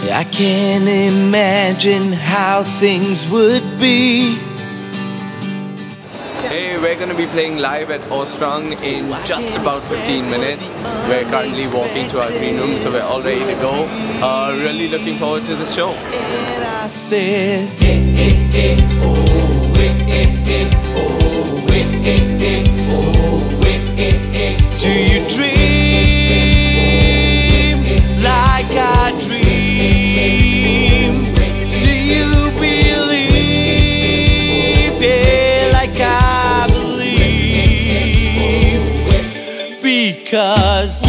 I can't imagine how things would be. Hey, we're gonna be playing live at Awestrung in just about 15 minutes. We're currently walking to our green room, so we're all ready to go. Uh, really looking forward to the show. Because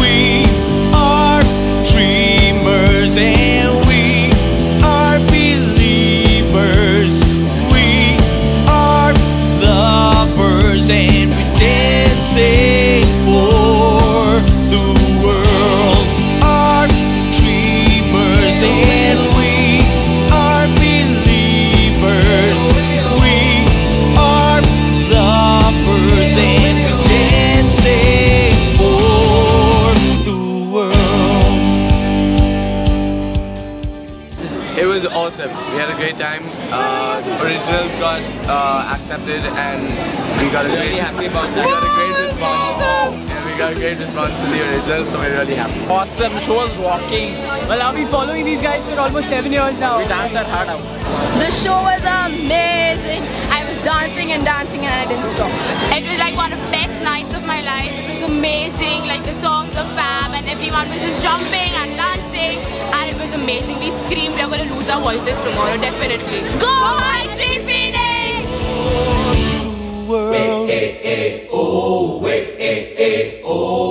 It was awesome. We had a great time. Uh, originals got uh, accepted and we got a Really great, happy about that. We got a great response. Yeah, we got a great response to the originals, so we're really happy. Awesome, show was rocking. Well, I've been following these guys for almost seven years now. We danced our heart out. The show was amazing. I was dancing and dancing and I didn't stop. It was like one of the best nights of my life. It was amazing. Like the songs were fab and everyone was just jumping amazing and it was amazing. We screamed we are going to lose our voices tomorrow, definitely. Go High Street Phoenix! Oh, world. Wait, eh, eh, eh oh, wait, eh, eh, oh.